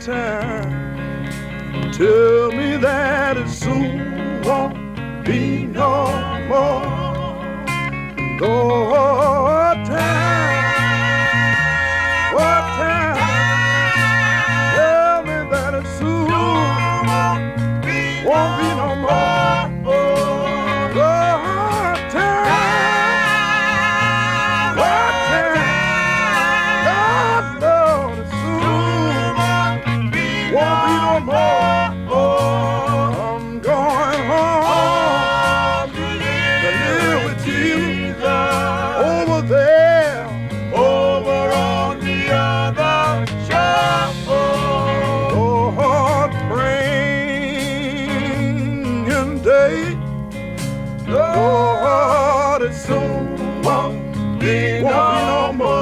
time. Tell me that it soon won't be no more. Oh. Day, Lord, it soon won't be no more.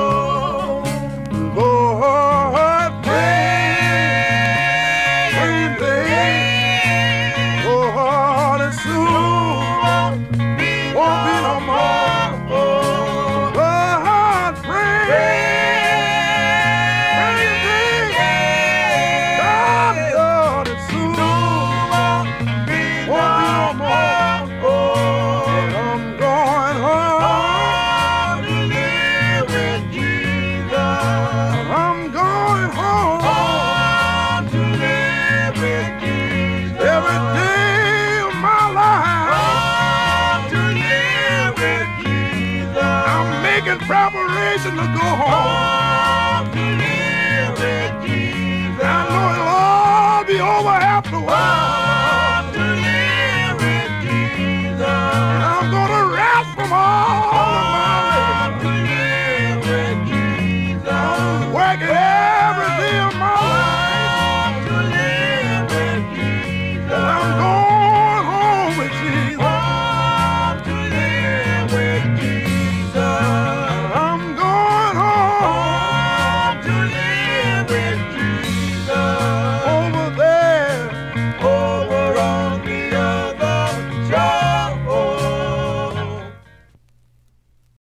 Every day of my life oh, to live with Jesus. I'm making preparation to go home oh, to live with Jesus. I know it'll all be over after a while.